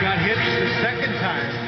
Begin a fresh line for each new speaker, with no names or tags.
got hitched the second time.